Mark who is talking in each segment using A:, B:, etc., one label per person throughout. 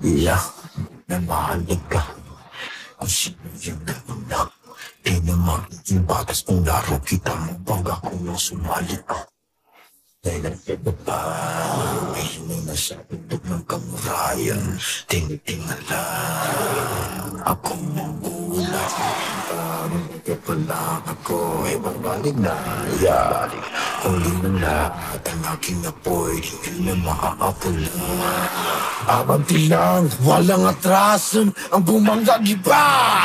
A: Iyak na mahalig ka. Kung sino yung nauna. Di naman yung batas kung laro kita mo pag ako ka. Dahil ang pagpapa, may hinay na sa putok ng kamurayan. Tinitingala, ako magulat. Parang ka pala ako, ay babalik na. Yeah. Huli ng lahat ang aking apoy, di na maaapula. Abanti lang, walang atrasan, ang bumangga giba.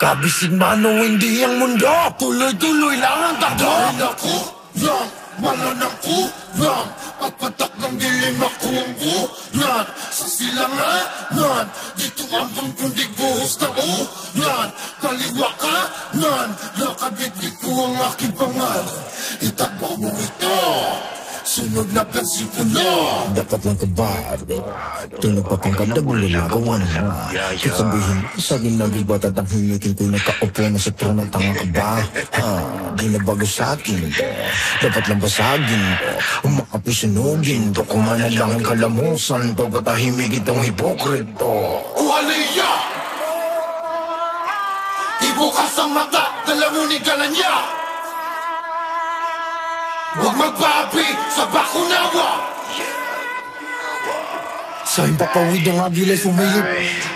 A: Kabisig man o hindi ang mundo, tuloy-tuloy lang ang takbo. Dahil ako, yan, kurang At patak ng dilim ako ang bulan Sa silangan, nan Dito ang kundi buhos na ulan Kaliwa ka, nan Nakabitbit ko ang aking pangalan. Itakbo mo ito Sunod na pensipulo Dapat lang kabado Tunog pa kang kadabulo Gawa na nga Kung sabihin ko sa akin na bibat at ang himikin ko Nakaupo na sa trono Tanga ka ba? Ha, di na bago sa akin to Dapat lang basagin to Umakapisunugin to Kung man lang ang kalamusan to Patahimik itong hipokrito. Uhaliya! Ibukas ang mata Dalamunin ka na niya Huwag magpapi sa bakunawa Sa impapawid ang agilay sumiyip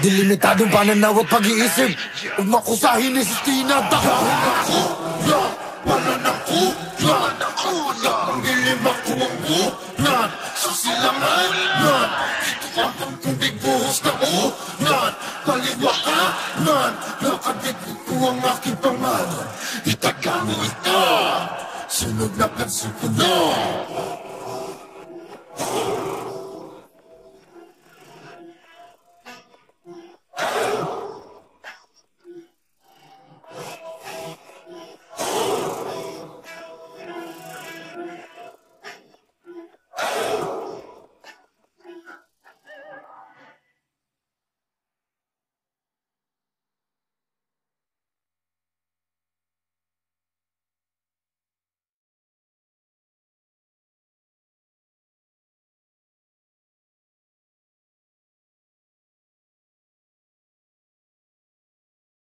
A: Dilimitadong pananaw at pag-iisip Huwag makusahin ni Sistina Dahil ako na wala ng kulan Ang dilim ako ang bulan Sa silangan nan Ito ang pangkundig buhos na ulan Kaliwa ka nan Nakadikit ko ang aking pangalan Itaga mo ito Sunod na pensipuno